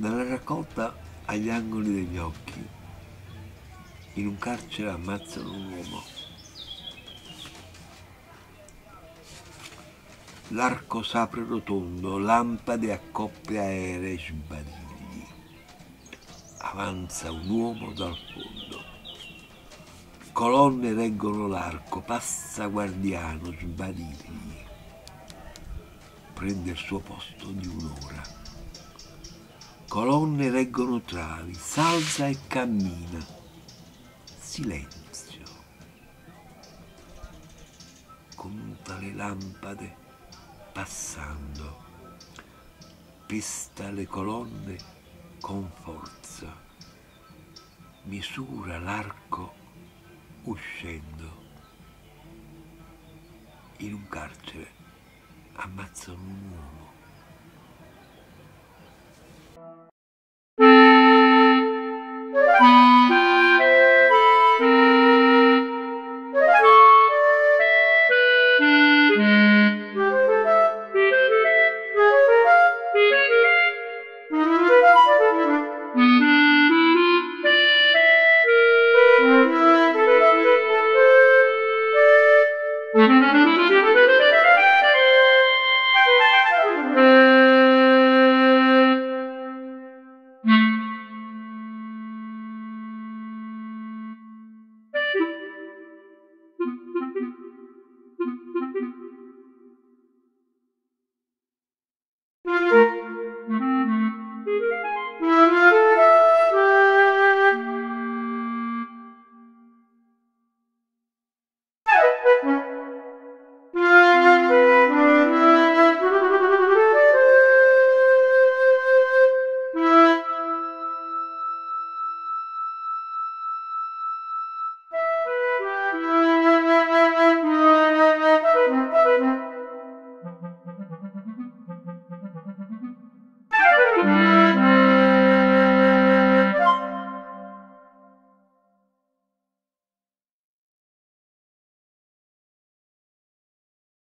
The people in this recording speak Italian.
Dalla raccolta agli angoli degli occhi, in un carcere ammazzano un uomo. L'arco s'apre rotondo, lampade a coppie aeree sbadigli. Avanza un uomo dal fondo. Colonne reggono l'arco, passa guardiano, sbadigli. Prende il suo posto di un'ora. Colonne reggono travi, salza e cammina. Silenzio. Conta le lampade passando. Pesta le colonne con forza. Misura l'arco uscendo. In un carcere ammazzano un uomo.